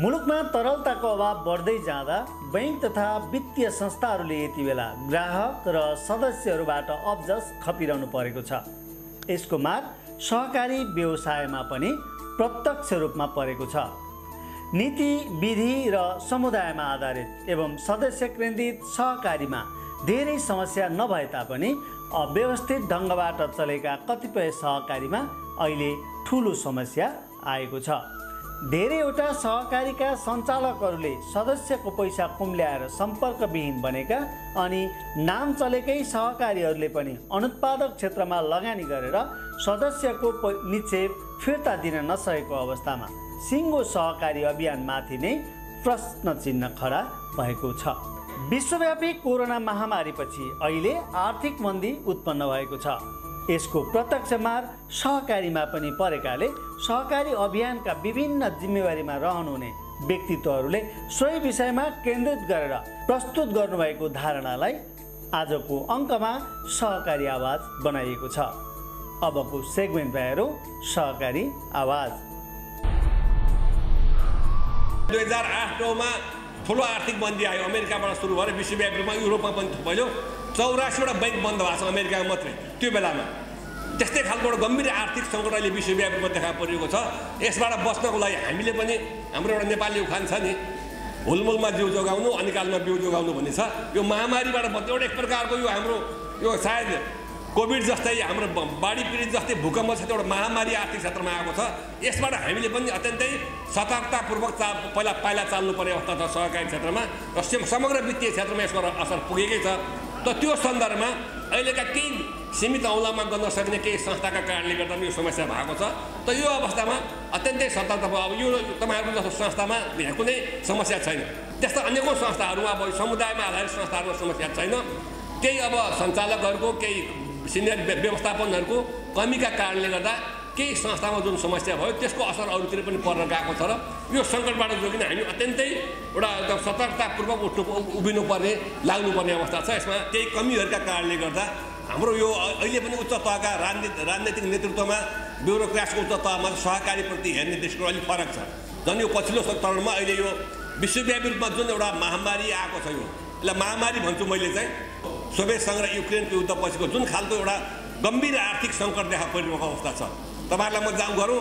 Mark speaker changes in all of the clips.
Speaker 1: मुलुकमा तरलताको अभाव बढ्दै जाँदा बैङ्क तथा वित्तीय संस्थाहरूले यति बेला ग्राहक र सदस्यहरूबाट अब्जस खपिरहनु परेको छ। यसको मार सहकारी व्यवसायमा पनि प्रत्यक्ष रूपमा परेको छ। नीति विधि र समुदायमा आधारित एवं सदस्य केन्द्रित सहकारीमा धेरै समस्या नभए तापनि अव्यवस्थित ढङ्गबाट चलेका कतिपय सहकारीमा अहिले ठुलो समस्या आएको छ। धेरैवटा सहकारीका सञ्चालकहरूले सदस्यको पैसा कुम्ल्याएर सम्पर्कविहीन बनेका अनि नाम चलेकै सहकारीहरूले पनि अनुत्पादक क्षेत्रमा लगानी गरेर सदस्यको निक्षेप फिर्ता दिन नसकेको अवस्थामा सिङ्गो सहकारी अभियानमाथि नै प्रश्न चिन्ह खडा भएको छ। विश्वव्यापी कोरोना महामारीपछि अहिले आर्थिक मन्दी उत्पन्न भएको छ। यसको प्रत्यक्ष मार सहकारीमा पनि परेकाले सहकारी अभियानका विभिन्न जिम्मेवारीमा रहनुहुने व्यक्तित्वहरूले सोही विषयमा केन्द्रित गरेर प्रस्तुत गर्नुभएको धारणालाई आजको अङ्कमा सहकारी आवाज बनाइएको छ। अबको सेगमेन्टमा हेरौँ सहकारी आवाज।
Speaker 2: दुई हजार आठ ठुलो आर्थिक मन्दी आयो। अमेरिकाबाट सुरु भएर रूपमा युरोपमा पनि थुप्रो चौरासीवटा बैङ्क बन्द भएको छ अमेरिकामा मात्रै। त्यो बेलामा। त्यस्तै खालको एउटा गम्भीर आर्थिक सङ्कट अहिले विश्वव्यापी देखा परिरहेको छ। यसबाट बच्नको लागि हामीले पनि हाम्रो एउटा नेपाली उखान छ नि। हुलमुलमा जिउ जोगाउनु अनिकालमा बिउ जोगाउनु भन्ने छ। यो महामारीबाट बच्नु एउटा एक प्रकारको यो हाम्रो यो सायद कोभिड जस्तै हाम्रो बाढी पीडित जस्तै भूकम्प छ एउटा महामारी आर्थिक क्षेत्रमा आएको छ। यसबाट हामीले पनि अत्यन्तै सतर्कतापूर्वक चा पहिला पाइला चाल्नुपर्ने अवस्था छ सहकारी क्षेत्रमा। र समग्र वित्तीय क्षेत्रमा यसको असर पुगेकै छ। त त्यो सन्दर्भमा अहिलेका केही सीमित औँलामा गर्न सक्ने केही संस्थाका कारणले गर्दा पनि यो समस्या भएको छ। त यो अवस्थामा अत्यन्तै सतर्क अब यो तपाईँहरूको जस्तो संस्थामा यहाँ कुनै समस्या छैन। त्यस्ता अनेकौँ संस्थाहरूमा अब समुदायमा आधारित संस्थाहरूमा समस्या छैन। केही अब सञ्चालकहरूको केही सिनियर व्यवस्थापनहरूको कमीका कारणले गर्दा केही संस्थामा जुन समस्या भयो त्यसको असर अरूतिर पनि पर्न गएको छ र यो सङ्कटबाट जोगिन हामी अत्यन्तै एउटा सतर्कतापूर्वक उठ्नु उभिनुपर्ने लाग्नुपर्ने अवस्था छ। यसमा केही कमीहरूका कारणले गर्दा हाम्रो यो अहिले पनि उच्च तहका राजनीति राजनैतिक नेतृत्वमा ब्युरोक्रासको उच्च तहमा सहकारीप्रति हेर्ने दृष्टिकोण अलिक फरक छ। झन् यो पछिल्लो चरणमा अहिले यो विश्वव्यापी रूपमा जुन एउटा महामारी आएको छ यो यसलाई महामारी भन्छु मैले चाहिँ। सोभियतसँग र युक्रेनको युद्ध पछिको जुन खालको एउटा गम्भीर आर्थिक सङ्कट देखा परिरहेको अवस्था छ। तपाईँहरूलाई म जाउँ गरौँ।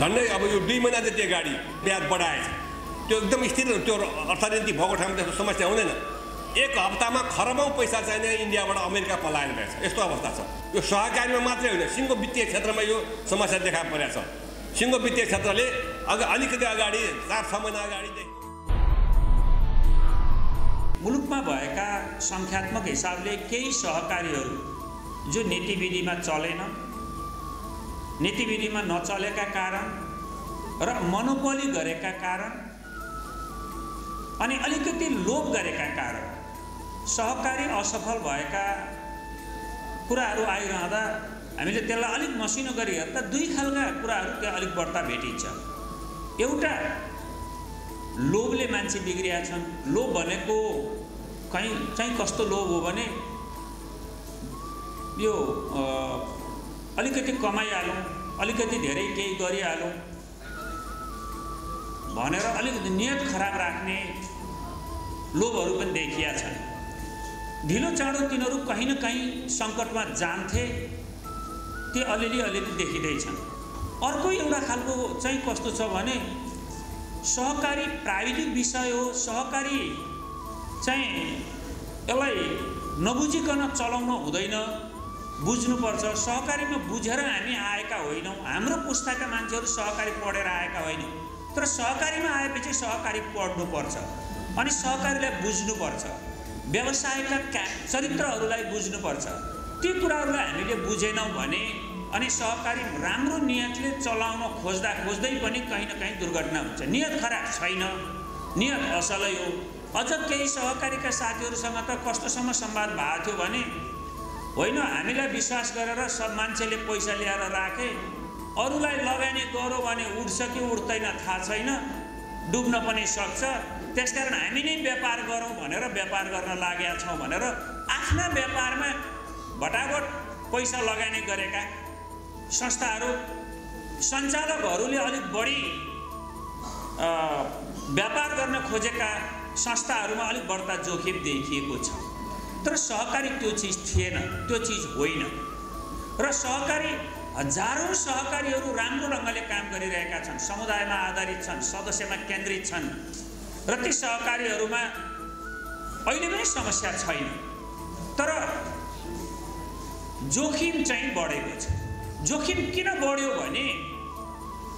Speaker 2: झन्डै अब यो दुई महिना जति गाडी ब्याज बढाएछ त्यो एकदम स्थिर त्यो अर्थनीति भएको ठाउँमा त्यस्तो समस्या हुँदैन। एक हप्तामा खरबौँ पैसा चाहिने इन्डियाबाट अमेरिका पलायन भएछ। यस्तो अवस्था छ। यो सहकारीमा मात्रै होइन सिङ्गो वित्तीय क्षेत्रमा यो समस्या देखा परेको छ। सिङ्गो वित्तीय क्षेत्रले अघि अलिकति अगाडि चार छ महिना अगाडिदेखि
Speaker 3: मुलुकमा भएका सङ्ख्यात्मक हिसाबले केही सहकारीहरू जो नीतिविधिमा चलेन नीतिविधिमा नचलेका कारण र मनोपली गरेका कारण अनि अलिकति लोभ गरेका कारण सहकारी असफल भएका कुराहरू आइरहँदा हामीले त्यसलाई अलिक मसिनो गरी हेर्दा दुई खालका कुराहरू त्यहाँ अलिक बढ्ता भेटिन्छ। एउटा लोभले मान्छे बिग्रिया छन्। लोभ भनेको कहीँ चाहिँ कस्तो लोभ हो भने यो अलिकति कमाइहालौँ अलिकति धेरै केही गरिहालौँ भनेर अलिकति नियत खराब राख्ने लोभहरू पनि देखिया छन्। ढिलो चाँडो तिनीहरू कहीँ न कहीँ सङ्कटमा जान्थे त्यो अलिअलि अलिअलि देखिँदैछन्। अर्को एउटा खालको चाहिँ कस्तो छ भने सहकारी प्राविधिक विषय हो सहकारी चाहिँ यसलाई नबुझिकन चलाउन हुँदैन। बुझ्नुपर्छ सहकारीमा बुझेर हामी आएका होइनौँ। हाम्रो पुस्ताका मान्छेहरू सहकारी पढेर आएका होइनौँ। तर सहकारीमा आएपछि सहकारी पढ्नुपर्छ अनि सहकारीलाई बुझ्नुपर्छ। व्यवसायका क्या चरित्रहरूलाई बुझ्नुपर्छ। ती कुराहरूलाई हामीले बुझेनौँ भने अनि सहकारी राम्रो नियतले चलाउन खोज्दा खोज्दै पनि कहीँ न कहीँ दुर्घटना हुन्छ। नियत खराब छैन। नियत असलै हो। अझ केही सहकारीका साथीहरूसँग त कस्तोसम्म संवाद भएको थियो भने होइन हामीलाई विश्वास गरेर सब मान्छेले पैसा ल्याएर राखे। अरूलाई लगानी गरौँ भने उठ्छ कि उठ्दैन थाहा छैन। डुब्न पनि सक्छ। त्यसकारण हामी नै व्यापार गरौँ भनेर व्यापार गर्न लागेका छौँ भनेर आफ्ना व्यापारमा भटाभट पैसा लगानी गरेका संस्थाहरू सञ्चालकहरूले अलिक बढी व्यापार गर्न खोजेका संस्थाहरूमा अलिक बढ्ता जोखिम देखिएको छ। तर सहकारी त्यो चिज थिएन त्यो चिज होइन। र सहकारी हजारौँ सहकारीहरू राम्रो ढङ्गले काम गरिरहेका छन् समुदायमा आधारित छन् सदस्यमा केन्द्रित छन्। र ती सहकारीहरूमा अहिले पनि समस्या छैन। तर जोखिम चाहिँ बढेको छ। जोखिम किन बढ्यो भने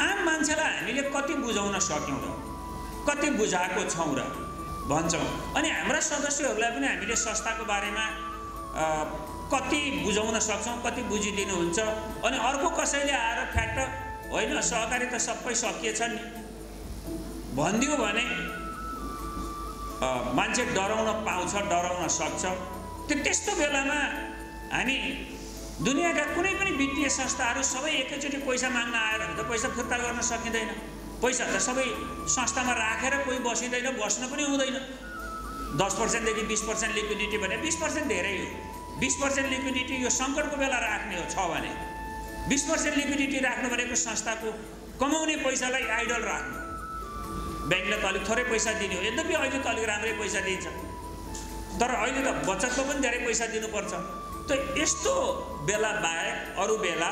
Speaker 3: आम मान्छेलाई हामीले कति बुझाउन सक्यौँ र कति बुझाएको छौँ र। भन्छौँ। अनि हाम्रा सदस्यहरूलाई पनि हामीले संस्थाको बारेमा कति बुझाउन सक्छौँ कति बुझिदिनुहुन्छ। अनि अर्को कसैले आएर फ्याक्ट होइन सहकारी त सबै सकिएछ नि भनिदियो भने मान्छे डराउन पाउँछ डराउन सक्छ। त्यो त्यस्तो बेलामा हामी दुनियाँका कुनै पनि वित्तीय संस्थाहरू सबै एकैचोटि पैसा माग्न आएर त पैसा फिर्ता गर्न सकिँदैन। पैसा त सबै संस्थामा राखेर कोही बसिँदैन बस्न पनि हुँदैन। दस पर्सेन्टदेखि बिस पर्सेन्ट लिक्विडिटी भने बिस पर्सेन्ट धेरै हो। बिस पर्सेन्ट लिक्विडिटी यो सङ्कटको बेला राख्ने हो छ भने। बिस पर्सेन्ट लिक्विडिटी राख्नु भनेको संस्थाको कमाउने पैसालाई आइडल राख्नु। ब्याङ्कले त अलिक थोरै पैसा दिने हो। यद्यपि अहिले त अलिक राम्रै पैसा दिन्छ। तर अहिले त बचतको पनि धेरै पैसा दिनुपर्छ। त यस्तो बेला बाहेक अरू बेला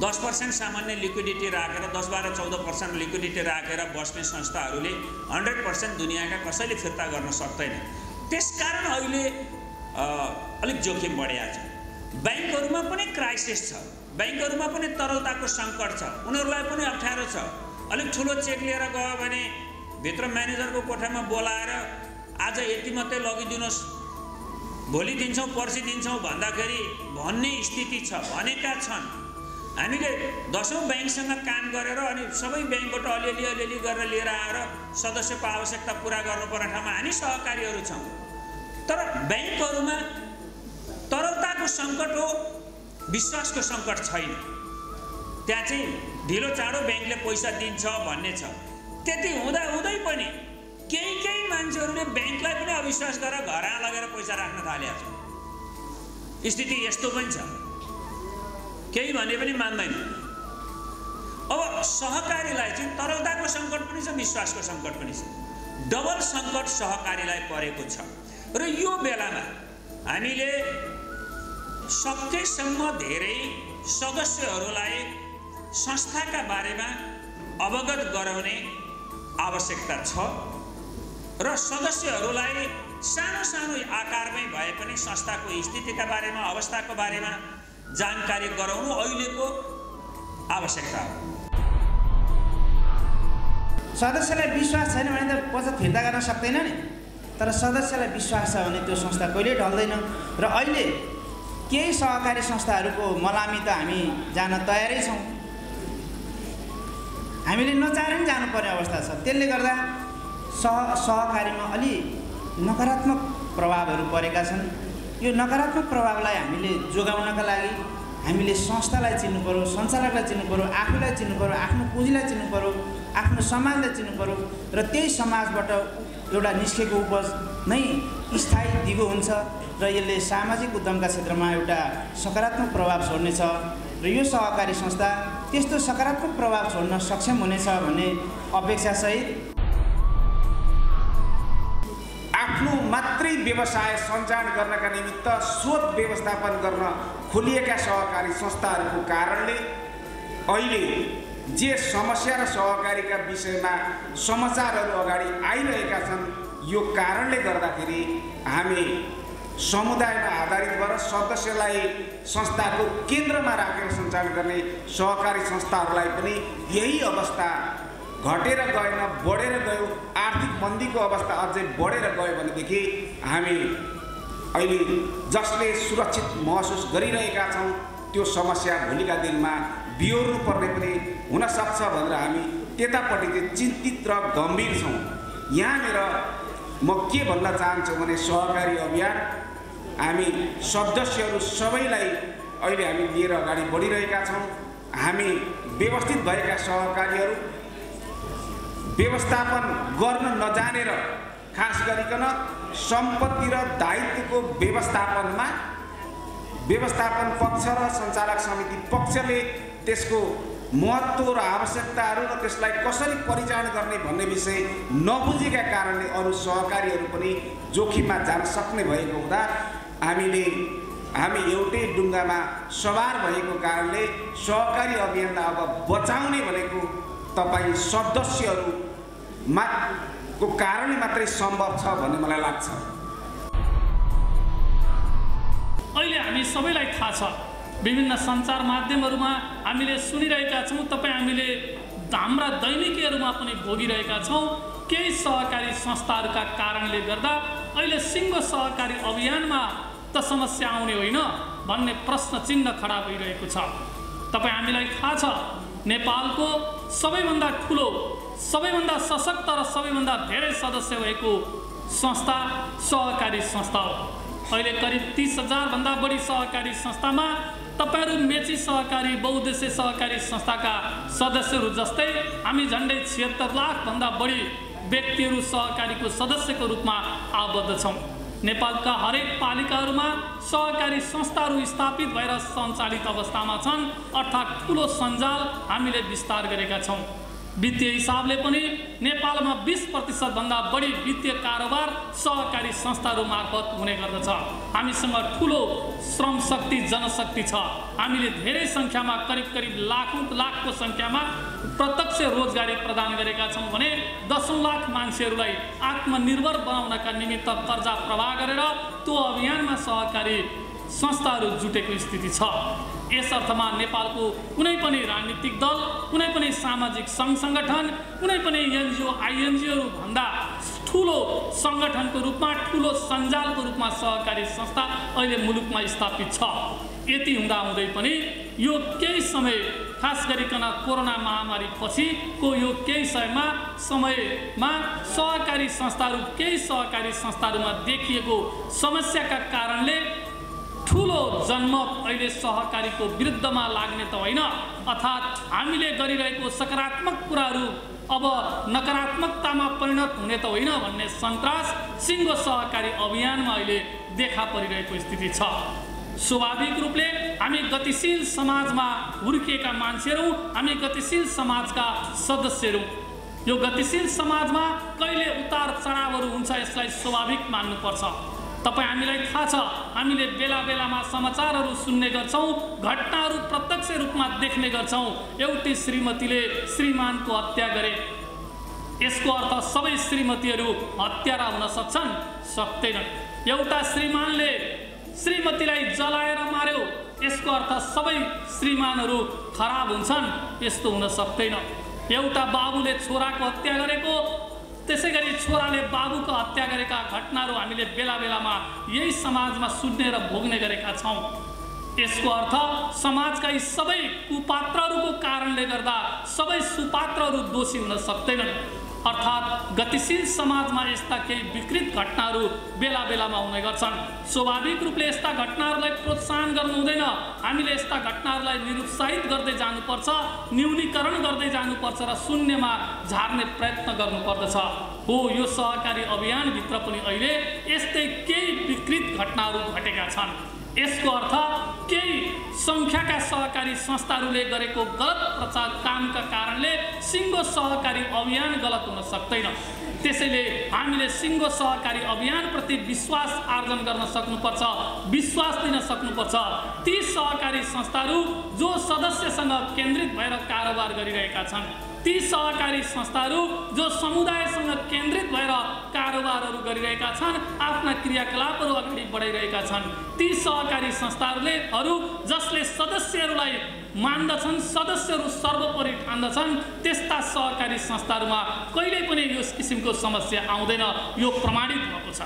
Speaker 3: दस पर्सेन्ट सामान्य लिक्विडिटी राखेर दस बाह्र चौध पर्सेन्ट लिक्विडिटी राखेर बस्ने संस्थाहरूले हन्ड्रेड पर्सेन्ट दुनियाँका कसैले फिर्ता गर्न सक्दैन। त्यसकारण अहिले अलिक जोखिम बढिया छ। ब्याङ्कहरूमा पनि क्राइसिस छ। ब्याङ्कहरूमा पनि तरलताको सङ्कट छ। उनीहरूलाई पनि अप्ठ्यारो छ। अलिक ठुलो चेक लिएर गयो भने भित्र म्यानेजरको कोठामा बोलाएर आज यति मात्रै लगिदिनुहोस्। भोलि दिन्छौँ पर्सि दिन्छौँ भन्दाखेरि भन्ने स्थिति छ भनेका छन्? हामीले दसौँ ब्याङ्कसँग काम गरेर अनि सबै ब्याङ्कबाट अलिअलि अलिअलि गरेर लिएर आएर सदस्यको आवश्यकता पुरा गर्नुपर्ने ठाउँमा हामी सहकारीहरू छौँ। तर ब्याङ्कहरूमा तरलताको सङ्कट हो विश्वासको सङ्कट छैन। त्यहाँ चाहिँ ढिलो चाँडो ब्याङ्कले पैसा दिन्छ भन्ने छ। त्यति हुँदा हुँदै पनि केही केही मान्छेहरूले ब्याङ्कलाई पनि अविश्वास गरेर घर लगेर पैसा राख्न थालेको स्थिति यस्तो पनि छ। केही भने पनि मान्दैन। अब सहकारीलाई चाहिँ तरलताको सङ्कट पनि छ विश्वासको सङ्कट पनि छ डबल सङ्कट सहकारीलाई परेको छ। र यो बेलामा हामीले सकेसम्म धेरै सदस्यहरूलाई संस्थाका बारेमा अवगत गराउने आवश्यकता छ र सदस्यहरूलाई सानो सानो आकारमै भए पनि संस्थाको स्थितिका बारेमा अवस्थाको बारेमा जानकारी गराउनु अहिलेको आवश्यकता हो।
Speaker 4: सदस्यलाई विश्वास छैन भने त पछि फिर्ता गर्न सक्दैन नि। तर सदस्यलाई विश्वास छ भने त्यो संस्था कहिल्यै ढल्दैन। र अहिले केही सहकारी संस्थाहरूको मलामी त हामी जान तयारै छौँ। हामीले नचाहेर पनि जानुपर्ने अवस्था छ। त्यसले गर्दा सह सहकारीमा अलि नकारात्मक प्रभावहरू परेका छन्। यो नकारात्मक प्रभावलाई हामीले जोगाउनका लागि हामीले संस्थालाई चिन्नु पऱ्यो सञ्चालकलाई चिन्नु पऱ्यो आफूलाई चिन्नु पऱ्यो आफ्नो पुँजीलाई चिन्नु पऱ्यो आफ्नो समाजलाई चिन्नु पऱ्यो र त्यही समाजबाट एउटा निस्केको उपज नै स्थायी दिगो हुन्छ र यसले सामाजिक उद्यमका क्षेत्रमा एउटा सकारात्मक प्रभाव छोड्नेछ र यो सहकारी संस्था त्यस्तो सकारात्मक प्रभाव छोड्न सक्षम हुनेछ भन्ने अपेक्षासहित
Speaker 5: आफ्नो मात्रै व्यवसाय सञ्चालन गर्नका निमित्त स्रोत व्यवस्थापन गर्न खोलिएका सहकारी संस्थाहरूको कारणले अहिले जे समस्या र सहकारीका विषयमा समाचारहरू अगाडि आइरहेका छन् यो कारणले गर्दाखेरि हामी समुदायमा आधारित भएर सदस्यलाई संस्थाको केन्द्रमा राखेर सञ्चालन गर्ने सहकारी संस्थाहरूलाई पनि यही अवस्था घटेर गएन बढेर गयो। आर्थिक मन्दीको अवस्था अझै बढेर गयो भनेदेखि हामी अहिले जसले सुरक्षित महसुस गरिरहेका छौँ त्यो समस्या भोलिका दिनमा बिहोर्नु पर्ने पनि हुनसक्छ भनेर हामी त्यतापट्टि चाहिँ चिन्तित र गम्भीर छौँ। यहाँनिर म के भन्न चाहन्छु भने सहकारी अभियान हामी सदस्यहरू सबैलाई अहिले हामी लिएर अगाडि बढिरहेका छौँ। हामी व्यवस्थित भएका सहकारीहरू व्यवस्थापन गर्न नजानेर खास गरिकन सम्पत्ति र दायित्वको व्यवस्थापनमा व्यवस्थापन पक्ष र सञ्चालक समिति पक्षले त्यसको महत्त्व र आवश्यकताहरू र त्यसलाई कसरी परिचालन गर्ने भन्ने विषय नबुझेका कारणले अरू सहकारीहरू पनि जोखिममा जान सक्ने भएको हुँदा हामीले हामी एउटै डुङ्गामा सवार भएको कारणले सहकारी अभियानलाई अब बचाउने भनेको तपाईँ सदस्यहरू मा को कारणले मात्रै सम्भव छ भन्ने मलाई लाग्छ।
Speaker 6: अहिले हामी सबैलाई थाहा छ विभिन्न सञ्चार माध्यमहरूमा हामीले सुनिरहेका छौँ तपाईँ हामीले हाम्रा दैनिकीहरूमा पनि भोगिरहेका छौँ। केही सहकारी संस्थाहरूका कारणले गर्दा अहिले सिङ्गो सहकारी अभियानमा त समस्या आउने होइन भन्ने प्रश्न चिन्ह खडा भइरहेको छ। तपाईँ हामीलाई थाहा छ नेपालको सबैभन्दा ठुलो सबैभन्दा सशक्त र सबैभन्दा धेरै सदस्य भएको संस्था सहकारी संस्था हो। अहिले करिब तिस हजारभन्दा बढी सहकारी संस्थामा तपाईँहरू मेची सहकारी बहुद्देश्य सहकारी संस्थाका सदस्यहरू जस्तै हामी झन्डै छिहत्तर लाखभन्दा बढी व्यक्तिहरू सहकारीको सदस्यको रूपमा आबद्ध छौँ। नेपालका हरेक पालिकाहरूमा सहकारी संस्थाहरू स्थापित भएर सञ्चालित अवस्थामा छन्। अर्थात् ठुलो सञ्जाल हामीले विस्तार गरेका छौँ। वित्तीय हिसाबले पनि नेपालमा बिस प्रतिशतभन्दा बढी वित्तीय कारोबार सहकारी संस्थाहरू मार्फत हुने गर्दछ। हामीसँग ठुलो श्रम शक्ति जनशक्ति छ। हामीले धेरै सङ्ख्यामा करिब करिब लाखौँ लाखको सङ्ख्यामा प्रत्यक्ष रोजगारी प्रदान गरेका छौँ भने दसौँ लाख मान्छेहरूलाई आत्मनिर्भर बनाउनका निमित्त कर्जा प्रवाह गरेर त्यो अभियानमा सहकारी संस्थाहरू जुटेको स्थिति छ। यस अर्थमा नेपालको कुनै पनि राजनीतिक दल कुनै पनि सामाजिक सङ्घ सङ्गठन कुनै पनि एनजिओ आइएनजिओहरू भन्दा ठुलो सङ्गठनको रूपमा ठुलो सञ्जालको रूपमा सहकारी संस्था अहिले मुलुकमा स्थापित छ। यति हुँदाहुँदै पनि यो केही समय खास गरिकन कोरोना महामारी पछिको यो केही समयमा समयमा सहकारी संस्थाहरू केही सहकारी संस्थाहरूमा देखिएको समस्याका कारणले ठुलो जनमत अहिले सहकारीको विरुद्धमा लाग्ने त होइन। अर्थात् हामीले गरिरहेको सकारात्मक कुराहरू अब नकारात्मकतामा परिणत हुने त होइन भन्ने सन्तास सिङ्गो सहकारी अभियानमा अहिले देखा परिरहेको स्थिति छ। स्वाभाविक रूपले हामी गतिशील समाजमा हुर्किएका मान्छेहरू हामी गतिशील समाजका सदस्यहरू। यो गतिशील समाजमा कहिले उतार चढावहरू हुन्छ यसलाई स्वाभाविक मान्नुपर्छ। तपाईँ हामीलाई थाहा छ हामीले बेला बेलामा समाचारहरू सुन्ने गर्छौँ घटनाहरू प्रत्यक्ष रूपमा देख्ने गर्छौँ। एउटी श्रीमतीले श्रीमानको हत्या गरे। यसको अर्थ सबै श्रीमतीहरू हत्यारा हुन सक्छन् सक्दैनन्। एउटा श्रीमानले श्रीमतीलाई जलाएर मार्यो यसको अर्थ सबै श्रीमानहरू खराब हुन्छन् यस्तो हुन सक्दैन। एउटा बाबुले छोराको हत्या गरेको त्यसै गरी छोराले बाबुको हत्या गरेका घटनाहरू हामीले बेला बेलामा यही समाजमा सुन्ने र भोग्ने गरेका छौँ। यसको अर्थ समाजका यी सबै कुपात्रहरूको कारणले गर्दा सबै सुपात्रहरू दोषी हुन सक्दैनन्। अर्थात् गतिशील समाजमा यस्ता केही विकृत घटनाहरू बेला बेलामा हुने गर्छन्। स्वाभाविक रूपले यस्ता घटनाहरूलाई प्रोत्साहन गर्नु हुँदैन। हामीले यस्ता घटनाहरूलाई निरुत्साहित गर्दै जानुपर्छ न्यूनीकरण गर्दै जानुपर्छ र शून्यमा झार्ने प्रयत्न गर्नुपर्दछ। हो यो सहकारी अभियानभित्र पनि अहिले यस्तै केही विकृत घटनाहरू घटेका छन्। यसको अर्थ केही सङ्ख्याका सहकारी संस्थाहरूले गरेको गलत प्रचार कामका कारणले सिङ्गो सहकारी अभियान गलत हुन सक्दैन। त्यसैले हामीले सिङ्गो सहकारी अभियानप्रति विश्वास आर्जन गर्न सक्नुपर्छ विश्वास दिन सक्नुपर्छ। ती सहकारी संस्थाहरू जो सदस्यसँग केन्द्रित भएर कारोबार गरिरहेका छन् ती सहकारी संस्थाहरू जो समुदायसँग केन्द्रित भएर कारोबारहरू गरिरहेका छन् आफ्ना क्रियाकलापहरू अगाडि बढाइरहेका छन्। ती सहकारी संस्थाहरूले हरू जसले सदस्यहरूलाई मान्दछन् सदस्यहरू सर्वोपरि ठान्दछन् त्यस्ता सहकारी संस्थाहरूमा कहिल्यै पनि यस किसिमको समस्या आउँदैन। यो प्रमाणित भएको छ।